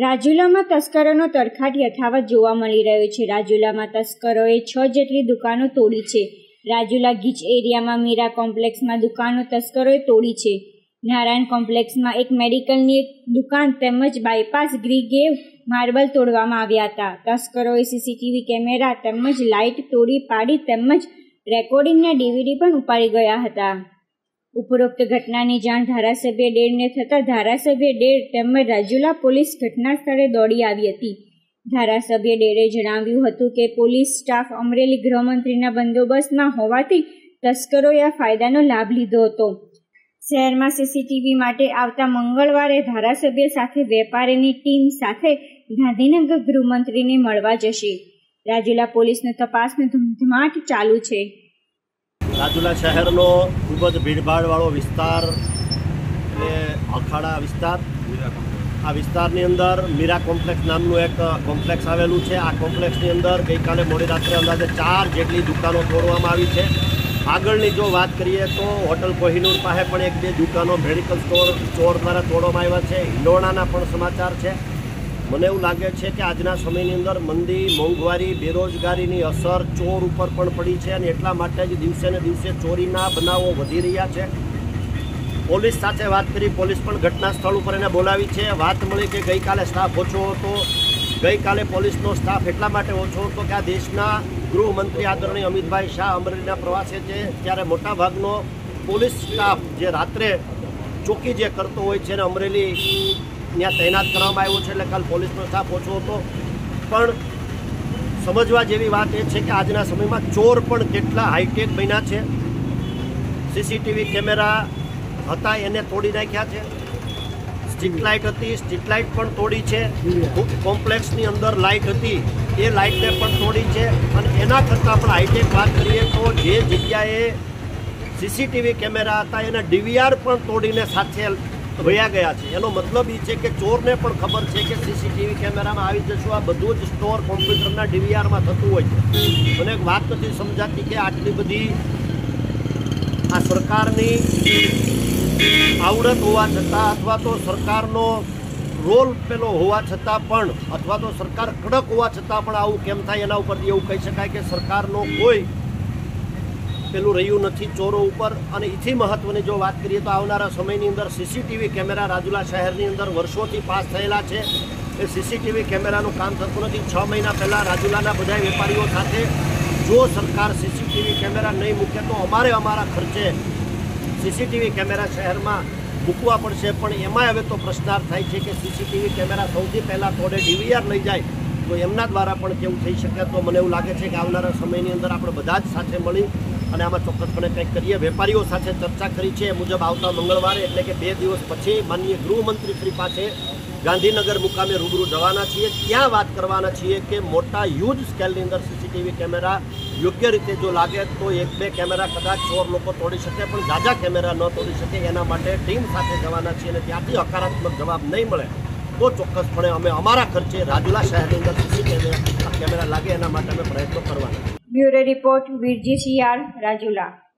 રાજુલામાં તસ્કરોનો તરખાટ યથાવત જોવા મળી રહ્યો છે. રાજુલામાં તસ્કરોએ છ જેટલી દુકાનો તોડી છે. રાજુલા ગીચ એરિયામાં મીરા કોમ્પ્લેક્સમાં દુકાનો તસ્કરોએ તોડી છે. નારાયણ કોમ્પ્લેક્સમાં એક મેડિકલની દુકાન તેમજ બાયપાસ ગ્રીગેવ માર્બલ તોડવામાં આવ્યા હતા. તસ્કરોએ સીસીટીવી કેમેરા તેમજ લાઇટ તોડી પાડી તેમજ રેકોર્ડિંગના ડીવીડી પણ ઉપાડી ગયા હતા. ઉપરોક્ત ઘટનાની જાણ ધારાસભ્ય ડેડને થતાં ધારાસભ્ય ડેડ તેમજ રાજુલા પોલીસ ઘટના સ્થળે દોડી આવી હતી. ધારાસભ્ય ડેડે જણાવ્યું હતું કે પોલીસ સ્ટાફ અમરેલી ગૃહમંત્રીના બંદોબસ્તમાં હોવાથી તસ્કરોએ આ ફાયદાનો લાભ લીધો હતો. શહેરમાં સીસીટીવી માટે આવતા મંગળવારે ધારાસભ્ય સાથે વેપારીની ટીમ સાથે ગાંધીનગર ગૃહમંત્રીને મળવા જશે. રાજુલા પોલીસનો તપાસનો ધમધમાટ ચાલુ છે. રાજુલા શહેરનો ખૂબ જ ભીડભાડવાળો વિસ્તાર એટલે અખાડા વિસ્તાર. આ વિસ્તારની અંદર મીરા કોમ્પ્લેક્સ નામનું એક કોમ્પ્લેક્સ આવેલું છે. આ કોમ્પ્લેક્સની અંદર ગઈકાલે મોડી રાત્રે અંદાજે ચાર જેટલી દુકાનો તોડવામાં આવી છે. આગળની જો વાત કરીએ તો હોટલ કોહિનૂર પાસે પણ એક બે દુકાનો મેડિકલ સ્ટોર સ્ટોર દ્વારા તોડવામાં આવ્યા છે. હિંડોળાના પણ સમાચાર છે. મને એવું લાગે છે કે આજના સમયની અંદર મંદી, મોંઘવારી, બેરોજગારીની અસર ચોર ઉપર પણ પડી છે અને એટલા માટે જ દિવસે ને દિવસે ચોરીના બનાવો વધી રહ્યા છે. પોલીસ સાથે વાત કરી, પોલીસ પણ ઘટના સ્થળ ઉપર એને બોલાવી છે. વાત મળી કે ગઈકાલે સ્ટાફ ઓછો હતો. ગઈકાલે પોલીસનો સ્ટાફ એટલા માટે ઓછો હતો કે આ દેશના ગૃહમંત્રી આદરણીય અમિતભાઈ શાહ અમરેલીના પ્રવાસે છે. ત્યારે મોટાભાગનો પોલીસ સ્ટાફ જે રાત્રે ચોકી જે કરતો હોય છે ને અમરેલી ત્યાં તૈનાત કરવામાં આવ્યો છે એટલે કાલ પોલીસનો સ્ટાફ ઓછો હતો. પણ સમજવા જેવી વાત એ છે કે આજના સમયમાં ચોર પણ કેટલા હાઈટેક બન્યા છે. સીસીટીવી કેમેરા હતા, એને તોડી નાખ્યા છે. સ્ટ્રીટ લાઇટ હતી, સ્ટ્રીટ લાઇટ પણ તોડી છે. કોમ્પ્લેક્સની અંદર લાઇટ હતી, એ લાઇટને પણ તોડી છે. અને એના કરતાં પણ હાઈટેક વાત કરીએ તો જે જગ્યાએ સીસીટીવી કેમેરા હતા, એને ડીવીઆર પણ તોડીને સાથે વયા ગયા છે. એનો મતલબ એ છે કે ચોરને પણ ખબર છે કે સીસીટીવી કેમેરામાં આવી જશું. આ બધું જ સ્ટોર કોમ્પ્યુટરના ડીવીઆરમાં થતું હોય છે. મને એક વાત નથી સમજાતી કે આટલી બધી આ સરકારની આવડત હોવા છતાં અથવા તો સરકારનો રોલ પેલો હોવા છતાં પણ અથવા તો સરકાર કડક હોવા છતાં પણ આવું કેમ થાય એના ઉપરથી એવું કહી શકાય કે સરકારનો કોઈ પેલું રહ્યું નથી. ચોરો ઉપર અને એથી મહત્વની જો વાત કરીએ તો આવનારા સમયની અંદર સીસીટીવી કેમેરા રાજુલા શહેરની અંદર વર્ષોથી પાસ થયેલા છે. એ સીસીટીવી કેમેરાનું કામ થતું નથી. છ મહિના પહેલાં રાજુલાના બધા વેપારીઓ સાથે જો સરકાર સીસીટીવી કેમેરા નહીં મૂકે તો અમારે અમારા ખર્ચે સીસીટીવી કેમેરા શહેરમાં મૂકવા પડશે. પણ એમાં હવે તો પ્રશ્નાર્થ થાય છે કે સીસીટીવી કેમેરા સૌથી પહેલાં થોડે ડીવીઆર લઈ જાય તો એમના દ્વારા પણ કેવું થઈ શકે? તો મને એવું લાગે છે કે આવનારા સમયની અંદર આપણે બધા જ સાથે મળી અને આમાં ચોક્કસપણે કંઈક કરીએ. વેપારીઓ સાથે ચર્ચા કરી છે. એ મુજબ આવતા મંગળવારે એટલે કે બે દિવસ પછી માનનીય ગૃહમંત્રી શ્રી પાસે ગાંધીનગર મુકામે રૂબરૂ જવાના છીએ. ત્યાં વાત કરવાના છીએ કે મોટા યુઝ સ્કેલની અંદર સીસીટીવી કેમેરા યોગ્ય રીતે જો લાગે તો એક બે કેમેરા કદાચ ચોર લોકો તોડી શકે, પણ ઝાઝા કેમેરા ન તોડી શકે એના માટે ટીમ સાથે જવાના છીએ અને ત્યાંથી હકારાત્મક જવાબ નહીં મળે તો ચોક્કસપણે અમે અમારા ખર્ચે રાજુલા શહેરની અંદર સીસી કેમેરા લાગે એના માટે અમે પ્રયત્નો કરવાના Bureau Report, Virji C.R. Rajula.